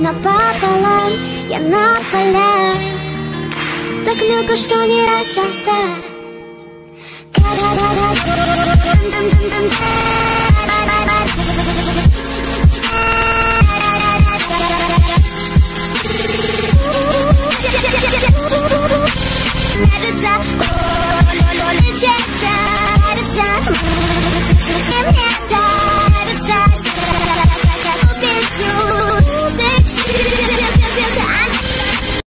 напополам, я на полях Так люто, что не разобрать Never stop.